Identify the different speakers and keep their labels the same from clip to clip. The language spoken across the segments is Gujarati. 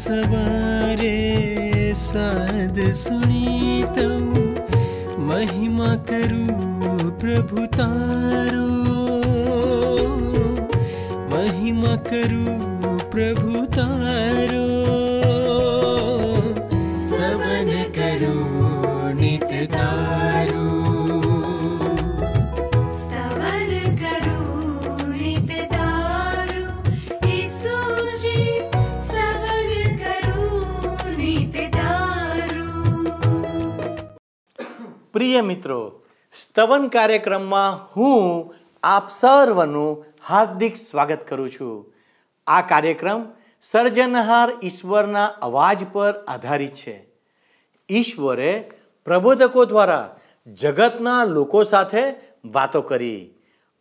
Speaker 1: सवारे साध सुनीतौ। महिमा करु प्रभुतारो महिमा करु प्रभुता
Speaker 2: પ્રિય મિત્રો, સ્તવન કાર્યક્રમમાં હું આપ સર્વનું હાર્દિક સ્વાગત કરું છું. આ કાર્યક્રમ સર્જનહાર ઈશ્વરના અવાજ પર આધારિત છે. ઈશ્વરે પ્રબોધકો દ્વારા જગતના લોકો સાથે વાતો કરી.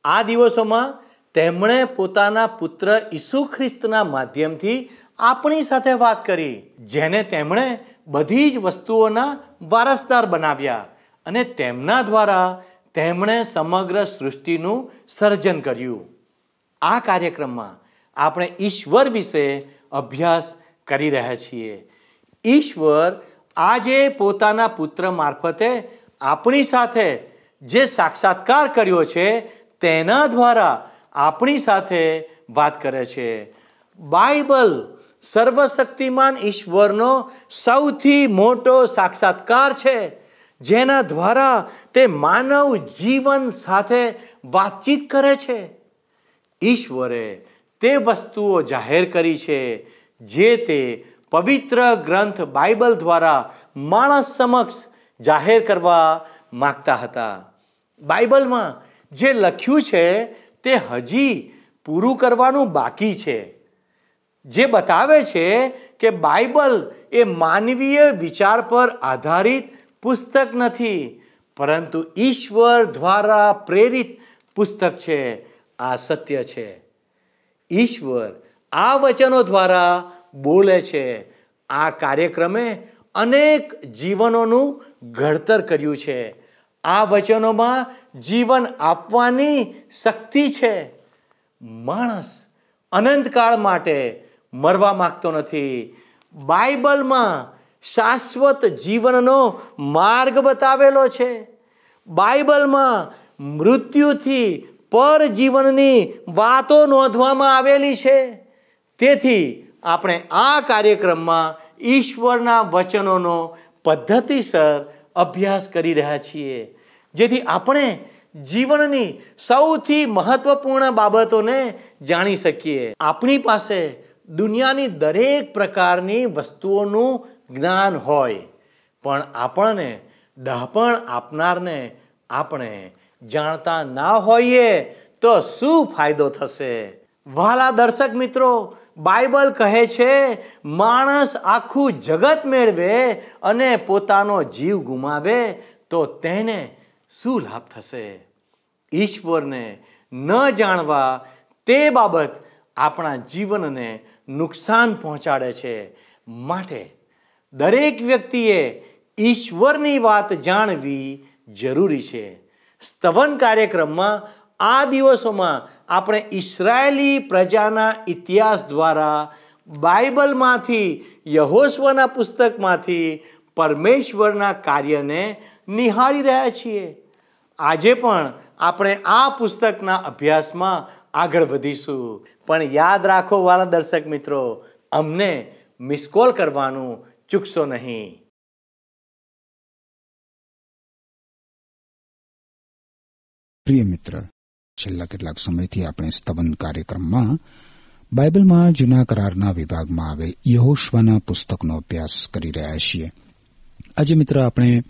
Speaker 2: આ દિવસોમાં તેમણે પોતાના પુત્ર ઈસુ ખ્રિસ્તના માધ્યમથી આપણી સાથે વાત કરી, જેને તેમણે બધી જ વસ્તુઓના વારસદાર બનાવ્યા. અને તેમના દ્વારા તેમણે સમગ્ર સૃષ્ટિનું સર્જન કર્યું. આ કાર્યક્રમમાં આપણે ઈશ્વર વિશે અભ્યાસ કરી રહ્યા છીએ. ઈશ્વર આજે પોતાના પુત્ર મારફતે આપણી સાથે જે સાક્ષાત્કાર કર્યો છે તેના દ્વારા આપણી સાથે વાત કરે છે. બાઇબલ સર્વશક્તિમાન ઈશ્વરનો સૌથી મોટો સાક્ષાત્કાર છે. જેના દ્વારા તે માનવ જીવન સાથે વાતચીત કરે છે. ઈશ્વરે તે વસ્તુઓ જાહેર કરી છે, જે તે પવિત્ર ગ્રંથ બાઇબલ દ્વારા માણસ સમક્ષ જાહેર કરવા માગતા હતા. બાઇબલમાં જે લખ્યું છે તે હજી પૂરું કરવાનું બાકી છે. જે બતાવે છે કે બાઇબલ એ માનવીય વિચાર પર આધારિત પુસ્તક નથી, પરંતુ ઈશ્વર દ્વારા પ્રેરિત પુસ્તક છે. આ સત્ય છે. ઈશ્વર આ વચનો દ્વારા બોલે છે. આ કાર્યક્રમે અનેક જીવનોનું ઘડતર કર્યું છે. આ વચનોમાં જીવન આપવાની શક્તિ છે. માણસ અનંતકાળ માટે મરવા માગતો નથી. બાઇબલમાં શાશ્વત જીવનનો માર્ગ બતાવેલો છે. બાઇબલમાં મૃત્યુથી પર જીવનની વાતો નોંધવામાં આવેલી છે. તેથી આપણે આ કાર્યક્રમમાં ઈશ્વરના વચનોનો પદ્ધતિસર અભ્યાસ કરી રહ્યા છીએ. જેથી આપણે જીવનની સૌથી મહત્વપૂર્ણ બાબતોને જાણી શકીએ. આપણી પાસે દુનિયાની દરેક પ્રકારની વસ્તુઓનું જ્ઞાન હોય, પણ આપણને ડહાપણ આપનારને આપણે જાણતા ના હોઈએ તો શું ફાયદો થશે? વહાલા દર્શક મિત્રો, બાઇબલ કહે છે, માણસ આખું જગત મેળવે અને પોતાનો જીવ ગુમાવે તો તેને શું લાભ થશે? ઈશ્વરને ન જાણવા તે બાબત આપણા જીવનને નુકસાન પહોંચાડે છે. માટે દરેક વ્યક્તિએ ઈશ્વરની વાત જાણવી જરૂરી છે. સ્તવન કાર્યક્રમમાં આ દિવસોમાં આપણે ઈસરાયેલી પ્રજાના ઇતિહાસ દ્વારા બાઇબલમાંથી, યહોસ્વના પુસ્તકમાંથી પરમેશ્વરના કાર્યને નિહાળી રહ્યા છીએ. આજે પણ આપણે આ પુસ્તકના અભ્યાસમાં આગળ વધીશું. પણ યાદ રાખો વાલા દર્શક મિત્રો, અમને મિસકોલ કરવાનું ચૂકશો નહીં.
Speaker 3: પ્રિય મિત્ર, છેલ્લા કેટલાક સમયથી આપણે સ્તવન કાર્યક્રમમાં બાઇબલમાં જૂના કરારના વિભાગમાં આવેલ યહોશવાના પુસ્તકનો અભ્યાસ કરી રહ્યા છીએ. આજે મિત્ર, આપણે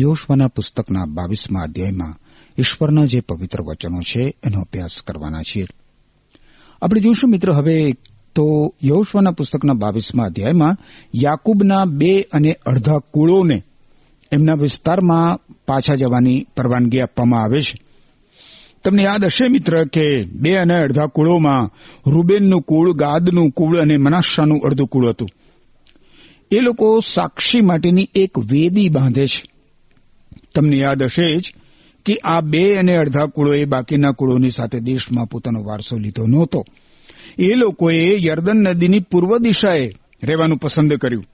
Speaker 3: યહોશવાના પુસ્તકના બાવીસમાં અધ્યાયમાં ઈશ્વરના જે પવિત્ર વચનો છે એનો અભ્યાસ કરવાના છીએ. આપણે જોઈશું મિત્ર, હવે તો યહોશવાના પુસ્તકના બાવીસમાં અધ્યાયમાં યાકૂબના બે અને અડધા કુળોને એમના વિસ્તારમાં પાછા જવાની પરવાનગી આપવામાં આવે છે. તમને યાદ હશે મિત્ર કે બે અને અડધા કુળોમાં રૂબેનનું કુળ, ગાદનું કુળ અને મનાશાનું અડધું કુળ હતું. એ લોકો સાક્ષી માટેની એક વેદી બાંધે છે. તમને યાદ હશે જ કે આ બે અને અડધા કુળોએ બાકીના કુળોની સાથે દેશમાં પોતાનો વારસો લીધો નહોતો. એ લોકોએ યર્દન નદીની પૂર્વ દિશાએ રહેવાનું પસંદ કર્યું.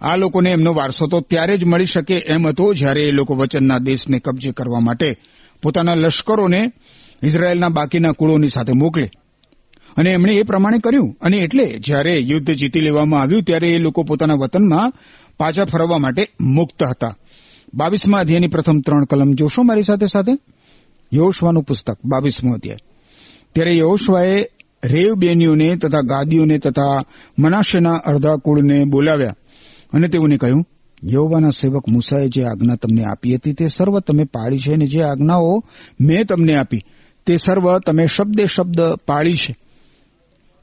Speaker 3: આ લોકોને એમનો વારસો તો ત્યારે જ મળી શકે એમ હતો જ્યારે એ લોકો વચનના દેશને કબજે કરવા માટે પોતાના લશ્કરોને ઇઝરાયેલના બાકીના કુળોની સાથે મોકલે. અને એમણે એ પ્રમાણે કર્યું. અને એટલે જ્યારે યુદ્ધ જીતી લેવામાં આવ્યું ત્યારે એ લોકો પોતાના વતનમાં પાછા ફરવા માટે મુક્ત હતા. બાવીસમાં અધ્યાયની પ્રથમ ત્રણ કલમ જોશો મારી સાથે સાથે? યોશવાનું પુસ્તક, બાવીસમો અધ્યાય. ત્યારે યોશવાએ રેવ બેનીઓને તથા ગાદીઓને તથા મનાશેના અડધા કુળને બોલાવ્યા અને તેઓને કહ્યું, યહોવાના સેવક મૂસાએ જે આજ્ઞા તમને આપી હતી તે સર્વ તમે પાળી છે અને જે આજ્ઞાઓ મેં તમને આપી, તે સર્વ તમે શબ્દે શબ્દ પાળી છે.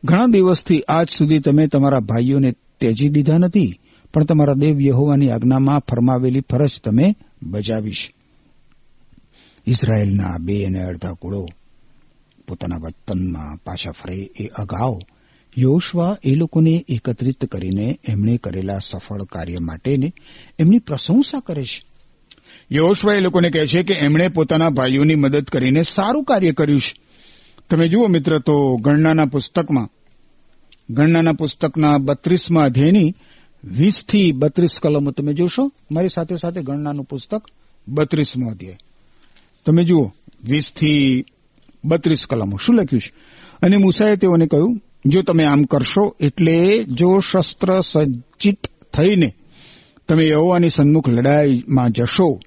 Speaker 3: ઘણા દિવસથી આજ સુધી તમે તમારા ભાઈઓને તેજી દીધા નથી, પણ તમારા દેવ યહોવાની આજ્ઞામાં ફરમાવેલી ફરજ તમે બજાવી છે. ઇઝરાયેલના બે અને અડધા કુળો પોતાના વતનમાં પાછા ફરે એ અગાઉ યોશવા એ લોકોને એકત્રિત કરીને એમણે કરેલા સફળ કાર્ય માટેને એમની પ્રશંસા કરે છે. યોશવા એ લોકોને કહે છે કે એમણે પોતાના ભાઈઓની મદદ કરીને સારું કાર્ય કર્યું છે. તમે જુઓ મિત્ર, તો ગણનાના પુસ્તકમાં, ગણનાના પુસ્તકના બત્રીસમાં અધ્યાયની વીસથી બત્રીસ કલમો તમે જોશો. મારી સાથે સાથે ગણનાનું પુસ્તક બત્રીસમો અધ્યાય. તમે જુઓ, વીસથી બત્રીસ કલમો. શું લખ્યું છે? અને મૂસાએ તેઓને કહ્યું, જો તમે આમ કરશો એટલે જો શસ્ત્ર સજ્જિત થઈને તમે યહોવાની સન્મુખ લડાઈમાં જશો,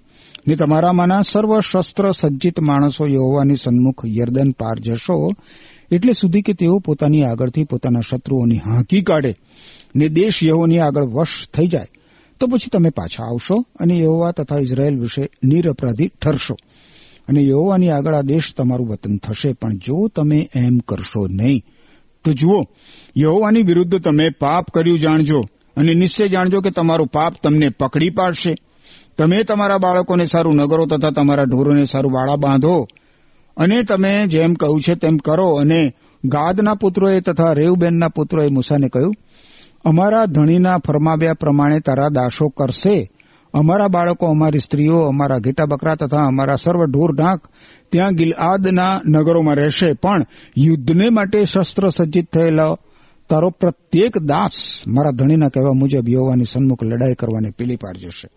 Speaker 3: ને તમારામાંના સર્વ શસ્ત્ર સજ્જિત માણસો યહોવાની સન્મુખ યર્દન પાર જશો, એટલે સુધી કે તેઓ પોતાની આગળથી પોતાના શત્રુઓની હાંકી કાઢે, ને દેશ યહોની આગળ વશ થઈ જાય. તો પછી તમે પાછા આવશો અને યહોવા તથા ઇઝરાયેલ વિશે નિરપરાધી ઠરશો. અને યહોવાની આગળ આ દેશ તમારું વતન થશે. પણ જો તમે એમ કરશો નહીં, તો જુઓ, યહોવાની વિરુદ્ધ તમે પાપ કર્યું જાણજો અને નિશ્ચય જાણજો કે તમારું પાપ તમને પકડી પાડશે. તમે તમારા બાળકોને સારું નગરો તથા તમારા ઢોરોને સારું વાળા બાંધો અને તમે જેમ કહ્યું છે તેમ કરો. અને ગાદના પુત્રોએ તથા રેવબેનના પુત્રોએ મૂસાને કહ્યું, અમારા ધણીના ફરમાવ્યા પ્રમાણે તારા દાસો કરશે. અમારા બાળકો, અમારી સ્ત્રીઓ, અમારા ઘેટા બકરા તથા અમારા સર્વ ઢોર ઢાંક ત્યાં ગિલઆદના નગરોમાં રહેશે. પણ યુદ્ધને માટે શસ્ત્ર સજ્જિત થયેલા તારો પ્રત્યેક દાસ મારા ધણીના કહેવા મુજબ યહોવાની સન્મુખ લડાઈ કરવાને પીલી પાર જશે.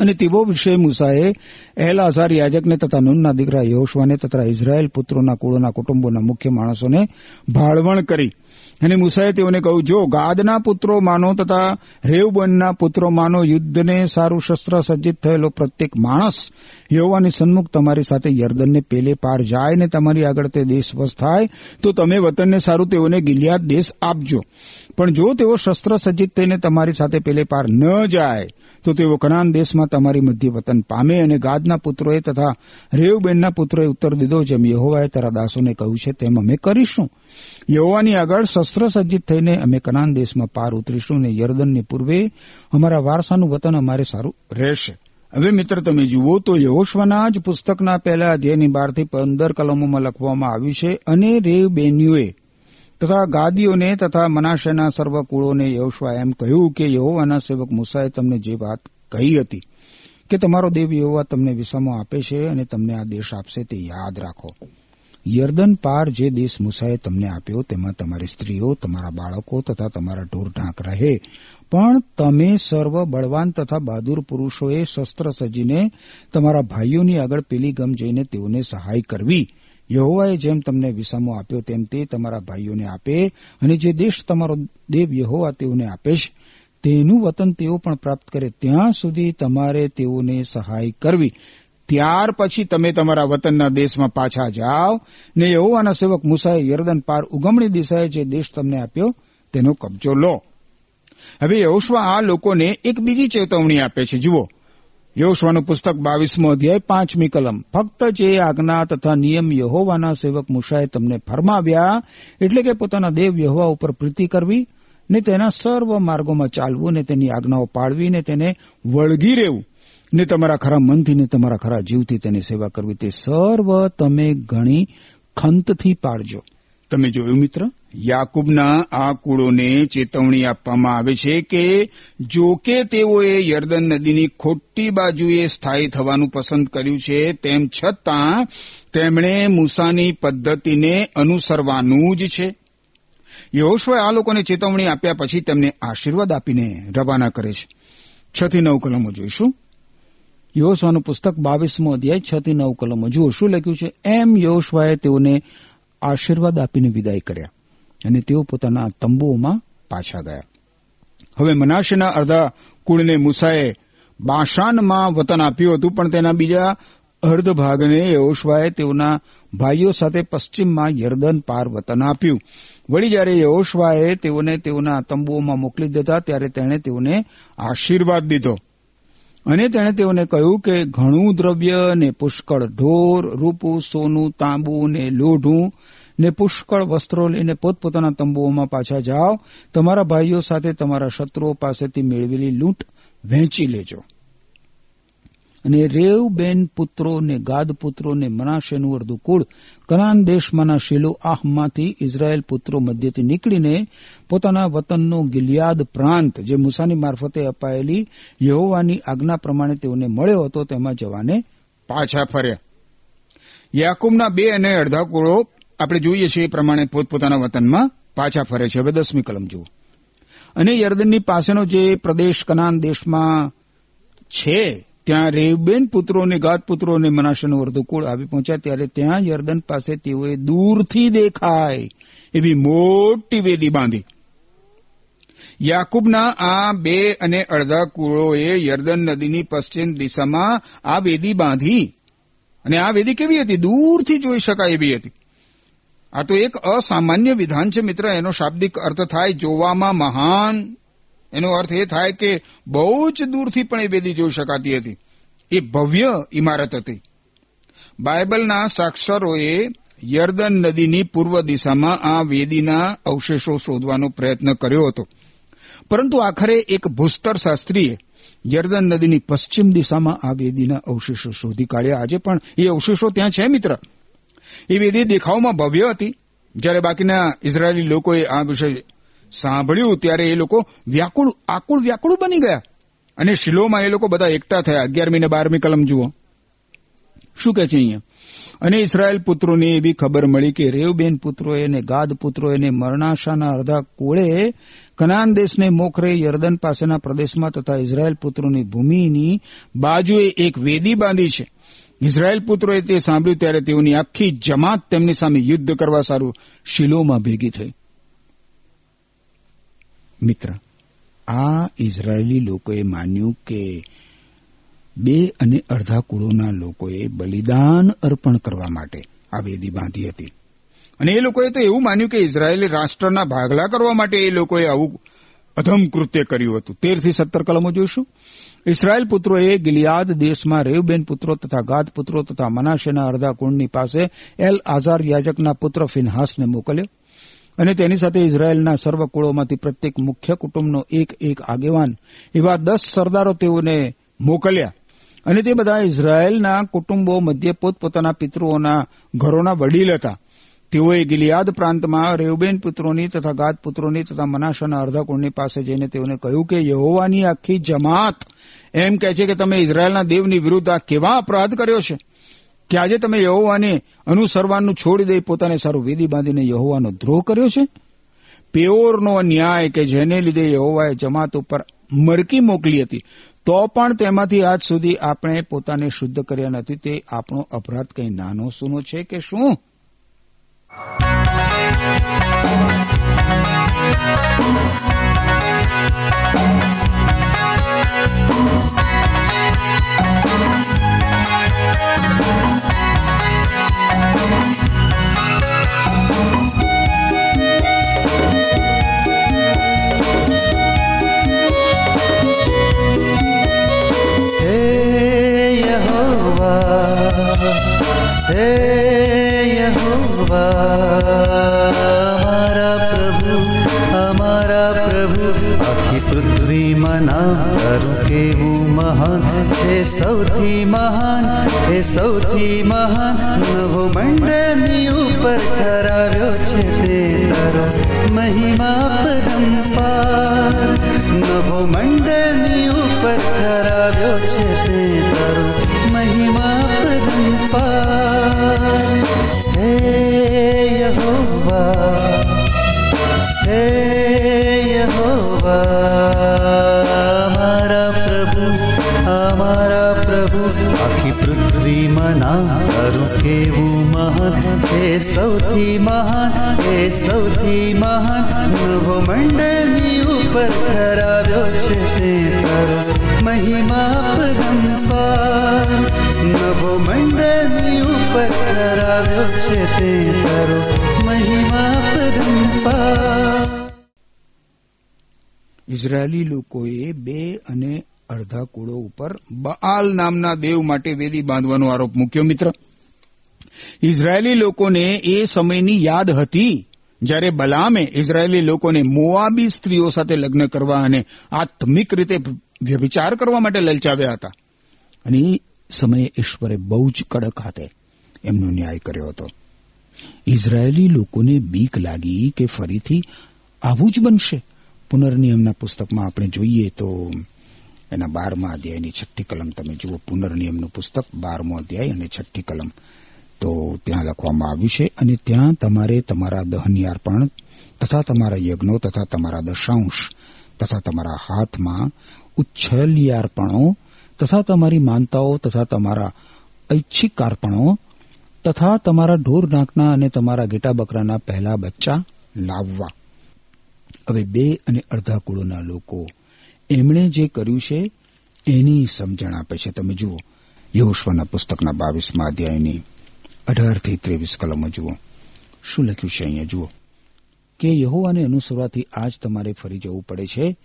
Speaker 3: અને તેવો વિષય મૂસાએ એલાઝાર યાજકને તથા નૂનના દીકરા યોશવાને તથા ઇઝરાયેલ પુત્રોના કુળોના કુટુંબોના મુખ્ય માણસોને ભાળવણ કરી. અને મૂસાએ તેઓને કહ્યું, જો ગાદના પુત્રો માનો તથા રેવબનના પુત્રો માનો, યુદ્ધને સારું શસ્ત્ર સજ્જિત થયેલો પ્રત્યેક માણસ યહોવાની સન્મુખ તમારી સાથે યર્દનને પેલે પાર જાય ને તમારી આગળ તે દેશ વસ થાય, તો તમે વતનને સારું તેઓને ગિલિયાદ દેશ આપજો. પણ જો તેઓ શસ્ત્ર સજ્જિત થઈને તમારી સાથે પેલે પાર ન જાય, તો તેઓ કનાન દેશમાં તમારી મધ્ય વતન પામે અને ગાદના પુત્રોએ તથા રેવબેનના પુત્રોએ ઉત્તર દીધો, જેમ યહોવાએ તારા દાસોને કહ્યું છે, તેમ અમે કરીશું. યહોવાની આગળ શસ્ત્ર સજ્જિત થઈને અમે કનાન દેશમાં પાર ઉતરીશું અને યર્દનની પૂર્વે અમારા વારસાનું વતન અમારે સારું રહેશે. હવે મિત્ર, તમે જુઓ તો યહોશવાના જ પુસ્તકના પહેલા અધ્યાયની બારથી પંદર કલમોમાં લખવામાં આવ્યું છે, અને રેવ બેન્યુએ તથા ગાદીઓને તથા મનાશેના સર્વ કુળોને યહોશવા એમ કહ્યું કે યહોવાના સેવક મૂસાએ તમને જે વાત કહી હતી કે તમારો દેવ યહોવા તમને વિસામો આપે છે અને તમને આ દેશ આપશે તે યાદ રાખો. યર્દન પાર જે દેશ મૂસાએ તમને આપ્યો તેમાં તમારી સ્ત્રીઓ, તમારા બાળકો તથા તમારા ઢોર ઢાંક રહે. પણ તમે સર્વ બળવાન તથા બહાદુર પુરુષોએ શસ્ત્ર સજીને તમારા ભાઈઓની આગળ પેલી ગમ જઈને તેઓને સહાય કરવી. યહોવાએ જેમ તમને વિસામો આપ્યો તેમ તે તમારા ભાઈઓને આપે અને જે દેશ તમારો દેવ યહોવા તેઓને આપે છે, તેનું વતન તેઓ પણ પ્રાપ્ત કરે ત્યાં સુધી તમારે તેઓને સહાય કરવી. ત્યાર પછી તમે તમારા વતનના દેશમાં પાછા જાઓ ને યહોવાના સેવક મુસાએ યર્દન પાર ઉગમણી દિશાએ જે દેશ તમને આપ્યો તેનો કબજો લો. હવે યહોશવા આ લોકોને એક બીજી ચેતવણી આપે છે. જુઓ યહોશવાનું પુસ્તક બાવીસમો અધ્યાય, પાંચમી કલમ. ફક્ત જે આજ્ઞા તથા નિયમ યહોવાના સેવક મુસાએ તમને ફરમાવ્યા, એટલે કે પોતાના દેવ યહોવા ઉપર પ્રીતિ કરવી, ને તેના સર્વ માર્ગોમાં ચાલવું, ને તેની આજ્ઞાઓ પાળવી, ને તેને વળગી રહેવું, ને તમારા ખરા મનથી ને તમારા ખરા જીવથી તેની સેવા કરવી, તે સર્વ તમે ઘણી ખંતથી પાળજો. તમે જોયું મિત્ર? યાકુબના આ કુળોને ચેતવણી આપવામાં આવે છે કે જો કે તેઓએ યર્દન નદીની ખોટી બાજુએ સ્થાયી થવાનું પસંદ કર્યું છે, તેમ છતાં તેમણે મૂસાની પદ્ધતિને અનુસરવાનું જ છે. યહોશુઆએ આ લોકોને ચેતવણી આપ્યા પછી તેમને આશીર્વાદ આપીને રવાના કરે છે. છ થી નવ કલમો જોઈશું. યહોશવાનું પુસ્તક બાવીસમો અધ્યાય છ થી નવ કલમો. જુઓ શું લખ્યું છે? એમ યહોશવાએ તેઓને આશીર્વાદ આપીને વિદાય કર્યા અને તેઓ પોતાના તંબુઓમાં પાછા ગયા. હવે મનાશેના અર્ધા કુળને મૂસાએ બાશાનમાં વતન આપ્યું હતું, પણ તેના બીજા અર્ધ ભાગને યહોશવાએ તેઓના ભાઈઓ સાથે પશ્ચિમમાં યર્દન પાર વતન આપ્યું. વળી જ્યારે યહોશવાએ તેઓને તેઓના તંબુઓમાં મોકલી દીધા, ત્યારે તેણે તેઓને આશીર્વાદ દીધો. અને તેણે તેઓને કહ્યું કે ઘણું દ્રવ્ય ને પુષ્કળ ઢોર, રૂપું, સોનું, તાંબુ ને લોઢું ને પુષ્કળ વસ્ત્રો લઈને પોતપોતાના તંબુઓમાં પાછા જાઓ. તમારા ભાઈઓ સાથે તમારા શત્રુઓ પાસેથી મેળવેલી લૂંટ વહેંચી લેજો. અને રેવ બેન પુત્રો ને ગાદ પુત્રો ને મનાશેનું અર્ધું કુળ કનાન દેશમાંના શીલો આહમાંથી ઇઝરાયેલ પુત્રો મધ્યથી નીકળીને પોતાના વતનનો ગિલિયાદ પ્રાંત, જે મુસાની મારફતે અપાયેલી યહોવાની આજ્ઞા પ્રમાણે તેઓને મળ્યો હતો, તેમાં જવાને પાછા ફર્યા. યાકુબના બે અને અડધા કુળો આપણે જોઈએ છીએ એ પ્રમાણે પોતપોતાના વતનમાં પાછા ફરે છે. હવે દસમી કલમ જુઓ. અને યર્દનની પાસેનો જે પ્રદેશ કનાન દેશમાં છે ત્યાં રેવબેન પુત્રો અને ગાત પુત્રો અને મનાશનું અર્ધકુળ આવી પહોંચ્યા. ત્યારે ત્યાં યર્દન પાસે તેઓએ દૂરથી દેખાય એવી મોટી વેદી બાંધી. યાકુબના આ બે અને અડધા કુળોએ યર્દન નદીની પશ્ચિમ દિશામાં આ વેદી બાંધી. અને આ વેદી કેવી હતી? દૂરથી જોઈ શકાય એવી હતી. આ તો એક અસામાન્ય વિધાન છે મિત્ર. એનો શાબ્દિક અર્થ થાય જોવામાં મહાન એનો અર્થ એ થાય કે બહુ જ દૂરથી પણ એ વેદી જોઈ શકાતી હતી. એ ભવ્ય ઇમારત હતી. બાઇબલના સાક્ષરોએ યર્દન નદીની પૂર્વ દિશામાં આ વેદીના અવશેષો શોધવાનો પ્રયત્ન કર્યો હતો. પરંતુ આખરે એક ભૂસ્તર શાસ્ત્રીએ યર્દન નદીની પશ્ચિમ દિશામાં આ વેદીના અવશેષો શોધી કાઢ્યા. આજે પણ એ અવશેષો ત્યાં છે, મિત્ર? એ વેદી દેખાવમાં ભવ્ય હતી. જ્યારે બાકીના ઇઝરાયેલી લોકોએ આ વિશે સાંભળ્યું ત્યારે એ લોકો વ્યાકુળ, આકુળ વ્યાકુળ બની ગયા. અને શિલોમાં એ લોકો બધા એકઠા થયા, અગિયારમી ને બારમી કલમ જુઓ. શું કહે છે અહીંયા? અને ઇસરાયેલ પુત્રોને એવી ખબર મળી કે રેવબેન પુત્રોએ ને ગાદ પુત્રોએ ને મરણાશાના અડધા કોળે કનાન દેશને મોખરે યર્દન પાસેના પ્રદેશમાં તથા ઇઝરાયેલ પુત્રોની ભૂમિની બાજુએ એક વેદી બાંધી છે. ઇઝરાયેલ પુત્રોએ તે સાંભળ્યું ત્યારે તેઓની આખી જમાત તેમની સામે યુદ્ધ કરવા સારું શિલોમાં ભેગી થઈ. મિત્ર, આ ઇઝરાયેલી લોકોએ માન્યું કે બે અને અડધા કુળોના લોકોએ બલિદાન અર્પણ કરવા માટે આ વેદી બાંધી હતી. અને એ લોકોએ તો એવું માન્યું કે ઇઝરાયેલી રાષ્ટ્રના ભાગલા કરવા માટે એ લોકોએ આવું અધમ કૃત્ય કર્યું હતું. તેરથી સત્તર કલમો જોઈશું. ઇસ્રાયેલ પુત્રોએ ગિલિયાદ દેશમાં રેવબેન પુત્રો તથા ગાદ પુત્રો તથા મનાશેના અડધા કુંડની પાસે એલ આઝાર યાજકના પુત્ર ફિનહાસને મોકલ્યો. અને તેની સાથે ઇઝરાયેલના સર્વ કુળોમાંથી પ્રત્યેક મુખ્ય કુટુંબનો એક એક આગેવાન એવા દસ સરદારો તેઓને મોકલ્યા. અને તે બધા ઇઝરાયેલના કુટુંબો મધ્ય પોતપોતાના પિતૃઓના ઘરોના વડીલ હતા. તેઓએ ગિલિયાદ પ્રાંતમાં રેવબેન પુત્રોની તથા ગાદ પુત્રોની તથા મનાશાના અર્ધા કુળની પાસે જઈને તેઓને કહ્યું કે યહોવાની આખી જમાત એમ કહે છે કે તમે ઇઝરાયેલના દેવની વિરુદ્ધ આ કેવા અપરાધ કર્યો છે? કે આજે તમે યહોવાને અનુસરવાનું છોડી દઈ પોતાને સારું વેદી બાંધીને યહોવાનો દ્રોહ કર્યો છે? પેઓરનો ન્યાય કે જેને લીધે યહોવાએ જમાત ઉપર મરકી મોકલી હતી, તો પણ તેમાંથી આજ સુધી આપણે પોતાને શુદ્ધ કર્યા નથી, તે આપણો અપરાધ કંઈ નાનો સૂનો છે કે શું?
Speaker 4: હે હે યહોવા અમારા પ્રભુ અમારા પ્રભુ આખી પૃથ્વીમાં નામ તારું કેવું મહાન છે સૌથી મહાન એ સૌથી મહાન નવો મંડળની ઉપર ઠરાવ્યો છે તે તારો મહિમા પરંપાર નવો મંડળની ઉપર ઠરાવ્યો છે તે અમારા પ્રભુ અમારા પ્રભુ આખી પૃથ્વીમાં નામ તારું કેવું મહાન છે સૌથી મહાન એ સૌથી મહાન નવો મંડળની ઉપર કરાવ્યો છે તે તારો મહિમા પરંપાર નવો મંડળની ઉપર કરાવ્યો છે તે તારો મહિમા પરંપાર
Speaker 3: ઇઝરાયેલી લોકોએ બે અને અડધા કુળો ઉપર બઆલ નામના દેવ માટે વેદી બાંધવાનો આરોપ મૂક્યો, મિત્ર. ઇઝરાયેલી લોકોને એ સમયની યાદ હતી જ્યારે બલામે ઇઝરાયેલી લોકોને મોઆબી સ્ત્રીઓ સાથે લગ્ન કરવા અને આત્મિક રીતે વ્યભિચાર કરવા માટે લલચાવ્યા હતા. અને એ સમયે ઈશ્વરે બહુ જ કડક હાથે એમનો ન્યાય કર્યો હતો. ઇઝરાયેલી લોકોને બીક લાગી કે ફરીથી આવું જ બનશે. પુનર્નિયમના પુસ્તકમાં આપણે જોઈએ તો એના બારમા અધ્યાયની છઠ્ઠી કલમ તમે જુઓ, પુનર્નિયમનું પુસ્તક, બારમો અધ્યાય અને છઠ્ઠી કલમ. તો ત્યાં લખવામાં આવ્યું છે, અને ત્યાં તમારે તમારા દહનિયાર્પણ તથા તમારા યજ્ઞો તથા તમારા દશાંશ તથા તમારા હાથમાં ઉચ્છલિયાર્પણો તથા તમારી માનતાઓ તથા તમારા ઐચ્છિક અર્પણો તથા તમારા ઢોર નાકના અને તમારા ઘેટા બકરાના પહેલા બચ્ચા લાવવા. હવે બે અને અડધા કુળોના લોકો. એમણે જે કર્યું છે, એની સમજણ આપે છે. તમે જુઓ યહોશવાના પુસ્તકના બાવીસમાં અધ્યાયની અઢારથી ત્રેવીસ કલમો જુઓ. શું લખ્યું છે અહીંયા? જુઓ. કે યહોવાને અનુસરવાથી આજ તમારે ફરી જવું પડે છે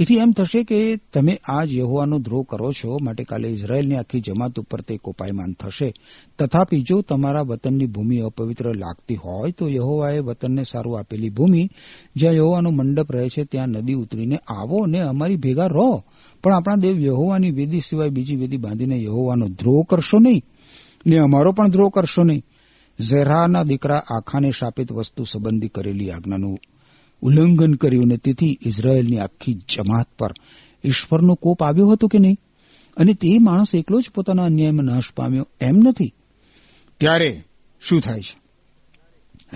Speaker 3: એથી એમ થશે કે તમે આજ યહોવાનો દ્રોહ કરો છો, માટે કાલે ઇઝરાયલની આખી જમાત ઉપર તે કોપાયમાન થશે. તથાપી જો તમારા વતનની ભૂમિ અપવિત્ર લાગતી હોય, તો યહોવાએ વતનને સારું આપેલી ભૂમિ, જ્યાં યહોવાનો મંડપ રહે છે, ત્યાં નદી ઉતરીને આવો ને અમારી ભેગા રહો. પણ આપણા દેવ યહોવાની વેદી સિવાય બીજી વેદી બાંધીને યહોવાનો દ્રોહ કરશો નહીં. ને અમારો પણ દ્રોહ કરશો નહીં. ઝેરાના દીકરા આખાને શાપિત વસ્તુ સંબંધી કરેલી આજ્ઞાનું ઉલ્લંઘન કર્યું ને તેથી ઇઝરાયેલની આખી જમાત પર ઈશ્વરનો કોપ આવ્યો હતો કે નહીં? અને તે માણસ એકલો જ પોતાના અન્યાયમાં નાશ પામ્યો એમ નથી? ત્યારે શું થાય છે?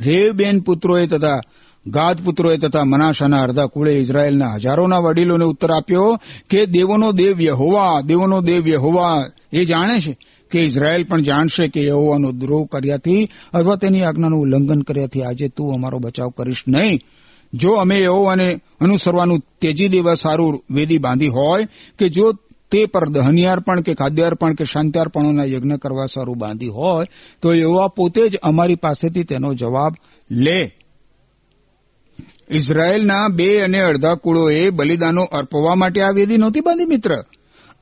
Speaker 3: રેવબેન પુત્રોએ તથા ગાદ પુત્રોએ તથા મનાશાના અર્ધા કુળે ઇઝરાયેલના હજારોના વડીલોને ઉત્તર આપ્યો કે દેવોનો દેવ યહોવા, દેવોનો દેવ યહોવા. એ જાણે છે કે ઇઝરાયેલ પણ જાણશે કે યહોવાનો દ્રોહ કર્યાથી અથવા તેની આજ્ઞાનું ઉલ્લંઘન કર્યાથી આજે તું અમારો બચાવ કરીશ નહીં. જો અમે યહોવાને અનુસરવાનું તેજી દેવા સારું વેદી બાંધી હોય કે જો તે પર દહનિયાર્પણ કે ખાદ્યાર્પણ કે શાંત્યાર્પણોના યજ્ઞ કરવા સારું બાંધી હોય, તો યહોવા પોતે જ અમારી પાસેથી તેનો જવાબ લે. ઇઝરાયેલના બે અને અડધા કુળોએ બલિદાનો અર્પવા માટે આ વેદી નહોતી બાંધી, મિત્ર?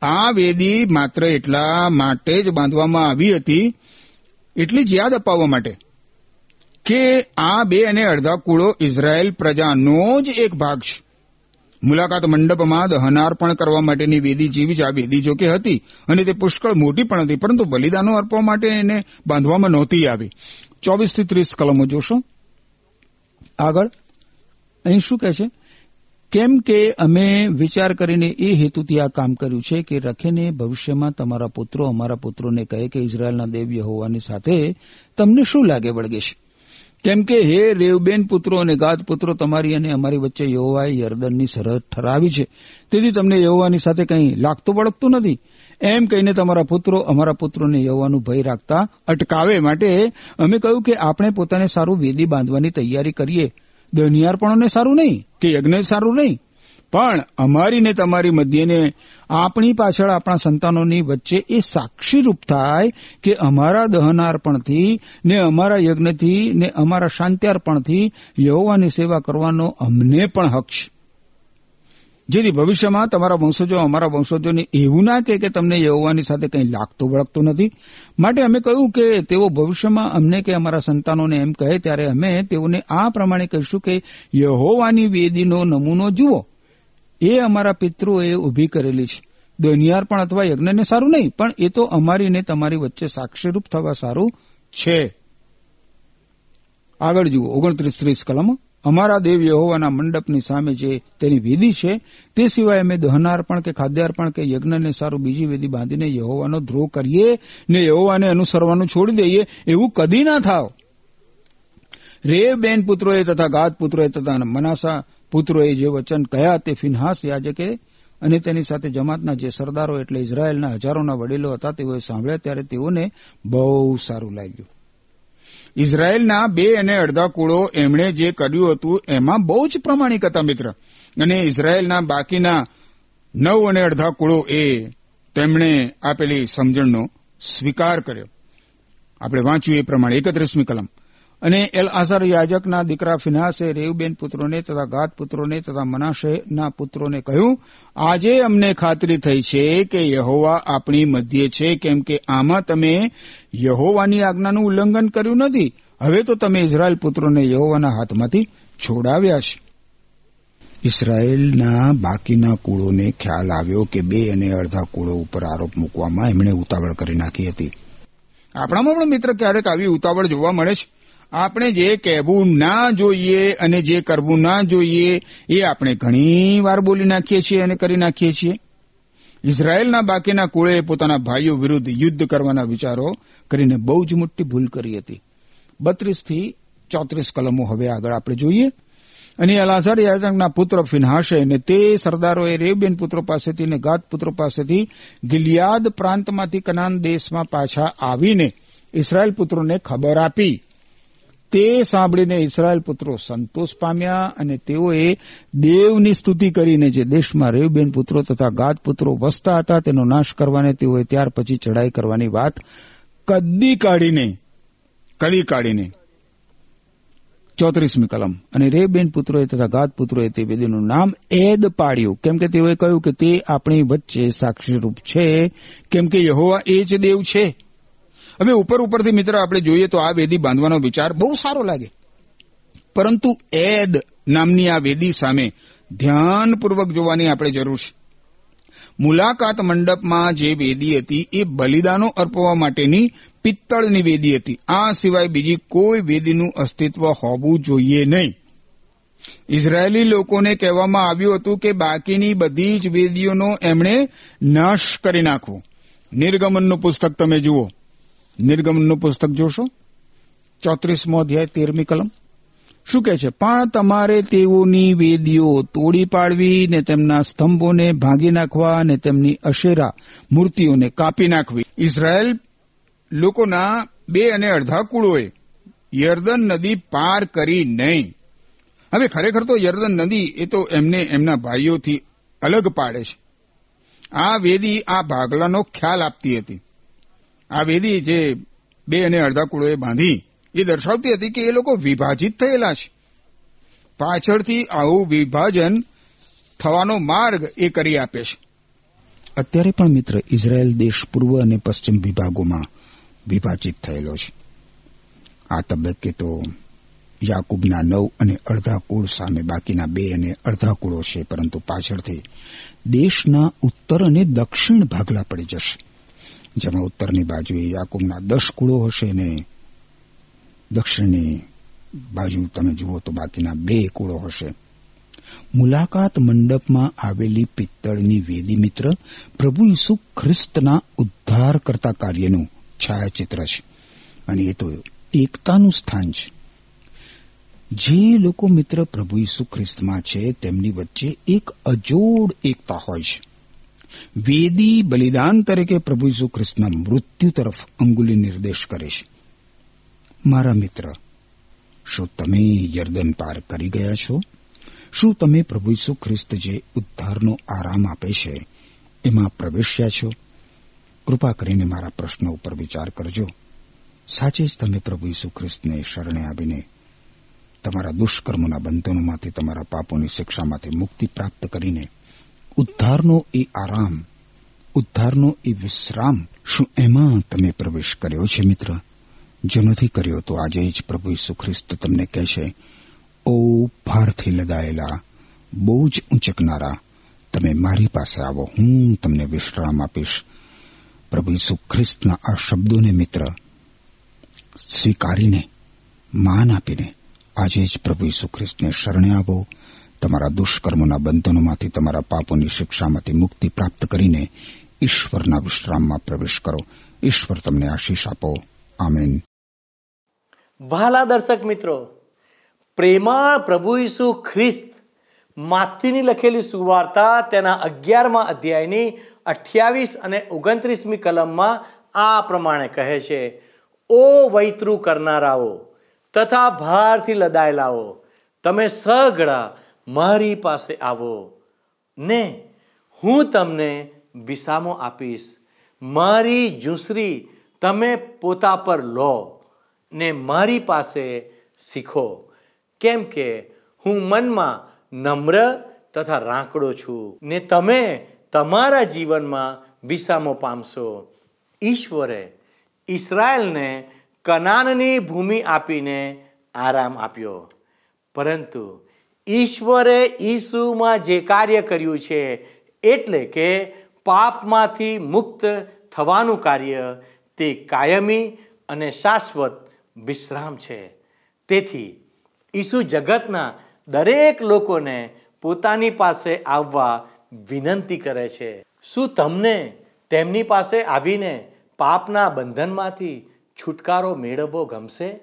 Speaker 3: આ વેદી માત્ર એટલા માટે જ બાંધવામાં આવી હતી, એટલી જ યાદ અપાવવા માટે. કે આ બે અને અડધા કુળો ઇઝરાયેલ પ્રજાનો જ એક ભાગ છે. મુલાકાત મંડપમાં દહનાર્પણ કરવા માટેની વેદી જેવી જ આ વેદી જોકે હતી અને તે પુષ્કળ મોટી પણ હતી, પરંતુ બલિદાનો અર્પવા માટે એને બાંધવામાં નહોતી આવી. ચોવીસથી ત્રીસ કલમો જોશો. આગળ. અહીં શું કહે છે? કેમ કે અમે વિચાર કરીને એ હેતુથી આ કામ કર્યું છે કે રખેને ભવિષ્યમાં તમારા પુત્રો, અમારા પુત્રોને કહે કે ઇઝરાયેલના દેવ યહોવાની સાથે તમને શું લાગે વળગે છે? કેમ કે હે રેવબેન પુત્રો અને ગાદ પુત્રો, તમારી અને અમારી વચ્ચે યહોવાએ યર્દનની સરહદ ઠરાવી છે. તેથી તમને યહોવાની સાથે કંઈ લાગતું વળગતું નથી? એમ કહીને તમારા પુત્રો અમારા પુત્રોને યહોવાનું ભય રાખતા અટકાવે માટે અમે કહ્યું કે આપણે પોતાને સારું વેદી બાંધવાની તૈયારી કરીએ. દનિયારપણોને સારું નહીં કે યજ્ઞ સારું નહીં? પણ અમારી ને તમારી મધ્યને, આપણી પાછળ આપણા સંતાનોની વચ્ચે એ સાક્ષીરૂપ થાય કે અમારા દહનાર્પણથી ને અમારા યજ્ઞથી ને અમારા શાંત્યાર્પણથી યહોવાની સેવા કરવાનો અમને પણ હક છે. જેથી ભવિષ્યમાં તમારા વંશજો, અમારા વંશજોને એવું ના કહે કે તમને યહોવાની સાથે કંઈ લાગતું વળગતું નથી. માટે અમે કહ્યું કે તેઓ ભવિષ્યમાં અમને કે અમારા સંતાનોને એમ કહે ત્યારે અમે તેઓને આ પ્રમાણે કહીશું કે યહોવાની વેદીનો નમૂનો જુઓ. એ અમારા પિતૃઓએ ઊભી કરેલી છે. દનિયાર પણ અથવા યજ્ઞને સારું નહીં, પણ એ તો અમારી ને તમારી વચ્ચે સાક્ષીરૂપ થવા સારું છે. આગળ જુઓ, ઓગણત્રીસ ત્રીસ કલમ. અમારા દેવ યહોવાના મંડપની સામે જે તેની વિધિ છે, તે સિવાય અમે દહનાર્પણ કે ખાદ્યાર્પણ કે યજ્ઞને સારું બીજી વિધિ બાંધીને યહોવાનો ધ્રોહ કરીએ ને યહોવાને અનુસરવાનું છોડી દઈએ, એવું કદી ના થાવ. રે બેન પુત્રોએ તથા ગાદ પુત્રોએ તથા મનાસા પુત્રોએ જે વચન કહ્યા તે ફિનહાસ યાજકે અને તેની સાથે જમાતના જે સરદારો એટલે ઇઝરાયેલના હજારોના વડીલો હતા તેઓએ સાંભળ્યા ત્યારે તેઓને બહુ સારું લાગ્યું. ઇઝરાયેલના બે અને અડધા કુળો એમણે જે કર્યું હતું એમાં બહુ જ પ્રમાણિક હતા મિત્ર. અને ઇઝરાયેલના બાકીના નવ અને અડધા કુળો એ તેમણે આપેલી સમજણનો સ્વીકાર કર્યો. આપણે વાંચ્યું એ પ્રમાણે એકત્રીસમી કલમ. અને એલ આઝર યાજકના દીકરા ફિનાસે રેવબેન પુત્રોને તથા ગાત પુત્રોને તથા મનાશેના પુત્રોને કહ્યું, આજે અમને ખાતરી થઈ છે કે યહોવા આપણી મધ્યે છે, કેમ કે આમાં તમે યહોવાની આજ્ઞાનું ઉલ્લંઘન કર્યું નથી. હવે તો તમે ઇઝરાયલ પુત્રોને યહોવાના હાથમાંથી છોડાવ્યા છે. ઇસરાયેલના બાકીના કુળોને ખ્યાલ આવ્યો કે બે અને અડધા કુળો ઉપર આરોપ મૂકવામાં એમણે ઉતાવળ કરી નાખી હતી. આપણામાં પણ મિત્ર ક્યારેક આવી ઉતાવળ જોવા મળે છે. આપણે જે કહેવું ના જોઈએ અને જે કરવું ના જોઈએ, એ આપણે ઘણી વાર બોલી નાખીએ છીએ અને કરી નાખીએ છીએ. ઇઝરાયેલના બાકીના કુળે પોતાના ભાઈઓ વિરુદ્ધ યુદ્ધ કરવાના વિચારો કરીને બહુ જ મોટી ભૂલ કરી હતી. બત્રીસથી ચોત્રીસ કલમો હવે આગળ આપણે જોઈએ. અને અલાઝાર યાજકના પુત્ર ફિનહાશે અને તે સરદારોએ રેબેન પુત્રો પાસેથી અને ગાત પુત્રો પાસેથી ગિલિયાદ પ્રાંતમાંથી કનાન દેશમાં પાછા આવીને ઇસરાયેલ પુત્રોને ખબર આપી. તે સાંભળીને ઇસરાયલ પુત્રો સંતોષ પામ્યા અને તેઓએ દેવની સ્તુતિ કરીને જે દેશમાં રેવબેન પુત્રો તથા ગાદ પુત્રો વસતા હતા તેનો નાશ કરવાને તેઓએ ત્યાર પછી ચડાઈ કરવાની વાત કદી કાઢીને કદી કાઢીને ચોત્રીસમી કલમ. અને રેબેન પુત્રોએ તથા ગાત પુત્રોએ તે વેદીનું નામ એદ પાડ્યું. કેમ કે તેઓએ કહ્યું કે તે આપણી વચ્ચે સાક્ષીરૂપ છે. કેમ કે યહોવા એ જ દેવ છે. હવે ઉપર ઉપરથી મિત્ર આપણે જોઈએ તો આ વેદી બાંધવાનો વિચાર બહુ સારો લાગે. પરંતુ એદ નામની આ વેદી સામે ધ્યાનપૂર્વક જોવાની આપણે જરૂર છે. મુલાકાત મંડપમાં જે વેદી હતી એ બલિદાનો અર્પવા માટેની પિત્તળની વેદી હતી. આ સિવાય બીજી કોઈ વેદીનું અસ્તિત્વ હોવું જોઈએ નહીં. ઇઝરાયેલી લોકોને કહેવામાં આવ્યું હતું કે બાકીની બધી જ વેદીઓનો એમણે નાશ કરી નાખવો. નિર્ગમનનું પુસ્તક તમે જુઓ. નિર્ગમનનું પુસ્તક જોશો? ચોત્રીસમો અધ્યાય, તેરમી કલમ. શું કહે છે? પણ તમારે તેઓની વેદીઓ તોડી પાડવી ને તેમના સ્તંભોને ભાંગી નાખવા અને તેમની અશેરા મૂર્તિઓને કાપી નાખવી. ઇઝરાયેલ લોકોના બે અને અડધા કુળોએ યર્દન નદી પાર કરી નહીં. હવે ખરેખર તો યર્દન નદી એ તો એમને એમના ભાઈઓથી અલગ પાડે છે. આ વેદી આ ભાગલાનો ખ્યાલ આપતી હતી. આ વેદી જે બે અને અડધા કુળોએ બાંધી, એ દર્શાવતી હતી કે એ લોકો વિભાજિત થયેલા છે. પાછળથી આવું વિભાજન થવાનો માર્ગ એ કરી આપે છે. અત્યારે પણ મિત્ર, ઇઝરાયલ દેશ પૂર્વ અને પશ્ચિમ વિભાગોમાં વિભાજિત થયેલો છે. આ તબક્કે તો યાકુબના નવ અને અડધા કુળ સામે બાકીના બે અને અડધા કુળો છે, પરંતુ પાછળથી દેશના ઉત્તર અને દક્ષિણ ભાગલા પડી જશે. જેમાં ઉત્તરની બાજુએ યાકુબના દસ કુળો હશે ને દક્ષિણની બાજુ તમે જુઓ તો બાકીના બે કુળો હશે. મુલાકાત મંડપમાં આવેલી પિત્તળની વેદી મિત્ર પ્રભુ ઈસુ ખ્રિસ્તના ઉદ્ધાર કરતા કાર્યનું છાયાચિત્ર છે. અને એ તો એકતાનું સ્થાન છે. જે લોકો મિત્ર પ્રભુ ઈસુ ખ્રિસ્તમાં છે, તેમની વચ્ચે એક અજોડ એકતા હોય છે. વેદી બલિદાન તરીકે પ્રભુ ઈસુ ખ્રિસ્તના મૃત્યુ તરફ અંગુલી નિર્દેશ કરે છે. મારા મિત્ર, શું તમે યર્દન પાર કરી ગયા છો? શું તમે પ્રભુ ઈસુ ખ્રિસ્ત જે ઉદ્ધારનો આરામ આપે છે, એમાં પ્રવેશ્યા છો? કૃપા કરીને મારા પ્રશ્નો ઉપર વિચાર કરજો. સાચે જ તમે પ્રભુ ઈસુ ખ્રિસ્તને શરણે આવીને તમારા દુષ્કર્મોના બંધનોમાંથી, તમારા પાપોની શિક્ષામાંથી મુક્તિ પ્રાપ્ત કરીને ઉદ્ધારનો એ આરામ, ઉદ્ધારનો એ વિશ્રામ શું એમાં તમે પ્રવેશ કર્યો છે મિત્ર? જો નથી કર્યો તો આજે જ પ્રભુ ઈસુ ખ્રિસ્ત તમને કહે છે ઓ ભારથી લદાયેલા બહુ જ ઊંચકનારા, તમે મારી પાસે આવો, હું તમને વિશ્રામ આપીશ. પ્રભુ ઈસુ ખ્રિસ્તના આ શબ્દોને મિત્ર સ્વીકારીને, માન આપીને આજે જ પ્રભુ ઈસુ ખ્રિસ્તને શરણે આવો તમારા દુષ્કર્મોના બંધનોમાંથી તમારા પાપોની શિક્ષામાંથી મુક્તિ પ્રાપ્ત કરીને ઈશ્વરના વિશ્રામમાં પ્રવેશ કરો. ઈશ્વર તમને આશીષ આપો. આમેન.
Speaker 2: વહાલા દર્શક મિત્રો, પ્રેમાળ પ્રભુ ઈસુ ખ્રિસ્ત માતીની લખેલી સુવાર્તા તેના અગિયારમા અધ્યાયની અઠ્યાવીસ અને ઓગણત્રીસમી કલમમાં આ પ્રમાણે કહે છે, ઓ વૈતરું કરનારાઓ, તથા ભારથી લદાયેલાઓ, તમે સઘળા મારી પાસે આવો. ને હું તમને વિસામો આપીશ. મારી જુસરી તમે પોતા પર લો ને મારી પાસે શીખો. કેમ કે હું મનમાં નમ્ર તથા રાંકડો છું. ને તમે તમારા જીવનમાં વિસામો પામશો. ઈશ્વરે ઈસરાયલને કનાનની ભૂમિ આપીને આરામ આપ્યો. પરંતુ ઈશ્વરે ઈસુમાં જે કાર્ય કર્યું છે, એટલે કે પાપમાંથી મુક્ત થવાનું કાર્ય, તે કાયમી અને શાશ્વત વિશ્રામ છે. તેથી ઈસુ જગતના દરેક લોકોને પોતાની પાસે આવવા વિનંતી કરે છે. શું તમને તેમની પાસે આવીને પાપના બંધનમાંથી છુટકારો મેળવવો ગમશે?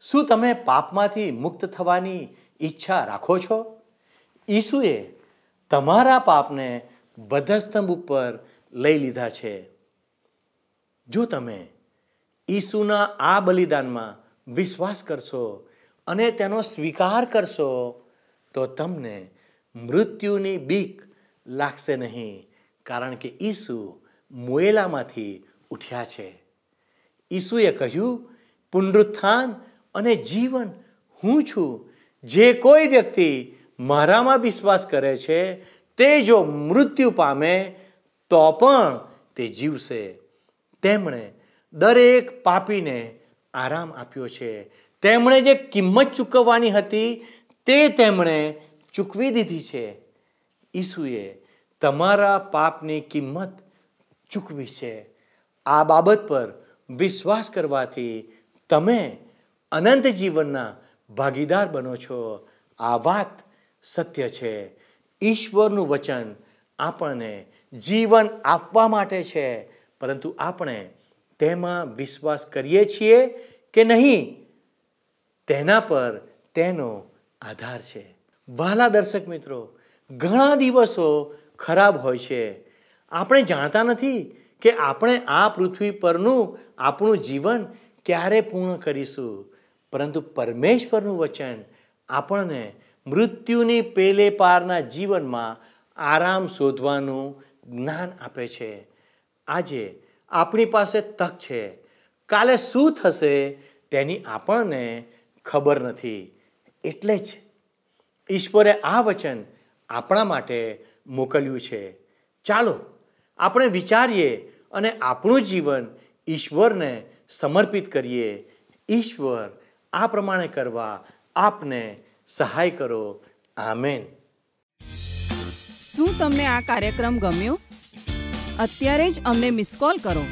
Speaker 2: શું તમે પાપમાંથી મુક્ત થવાની ઈચ્છા રાખો છો? ઈસુએ તમારા પાપને વધસ્તંભ ઉપર લઈ લીધા છે. જો તમે ઈસુના આ બલિદાનમાં વિશ્વાસ કરશો અને તેનો સ્વીકાર કરશો, તો તમને મૃત્યુની બીક લાગશે નહીં, કારણ કે ઈસુ મોયેલામાંથી ઉઠ્યા છે. ઈસુએ કહ્યું, પુનરુત્થાન અને જીવન હું છું જે કોઈ વ્યક્તિ મારામાં વિશ્વાસ કરે છે, તે જો મૃત્યુ પામે, તો પણ તે જીવશે. તેમણે દરેક પાપીને આરામ આપ્યો છે. તેમણે જે કિંમત ચૂકવવાની હતી, તે તેમણે ચૂકવી દીધી છે. ઈસુએ તમારા પાપની કિંમત ચૂકવી છે. આ બાબત પર વિશ્વાસ કરવાથી તમે અનંત જીવનના ભાગીદાર બનો છો. આ વાત સત્ય છે. ઈશ્વરનું વચન આપણને જીવન આપવા માટે છે. પરંતુ આપણે તેમાં વિશ્વાસ કરીએ છીએ કે નહીં? તેના પર તેનો આધાર છે. વહાલા દર્શક મિત્રો, ઘણા દિવસો ખરાબ હોય છે. આપણે જાણતા નથી કે આપણે આ પૃથ્વી પરનું આપણું જીવન ક્યારે પૂર્ણ કરીશું. પરંતુ પરમેશ્વરનું વચન આપણને મૃત્યુની પેલે પારના જીવનમાં આરામ શોધવાનું જ્ઞાન આપે છે. આજે આપણી પાસે તક છે. કાલે શું થશે તેની આપણને ખબર નથી. એટલે જ ઈશ્વરે આ વચન આપણા માટે મોકલ્યું છે. ચાલો આપણે વિચારીએ અને આપણું જીવન ઈશ્વરને સમર્પિત કરીએ. ઈશ્વર આ પ્રમાણે કરવા આપને સહાય કરો. આમેન.
Speaker 5: શું તમને આ કાર્યક્રમ ગમ્યો? અત્યારે જ અમને મિસ કોલ કરો.